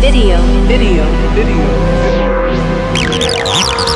video. Video video.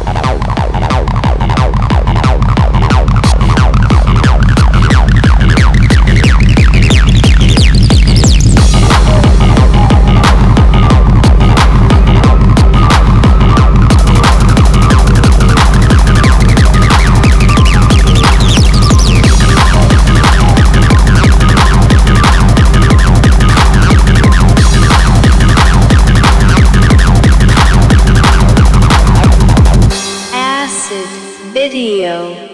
video.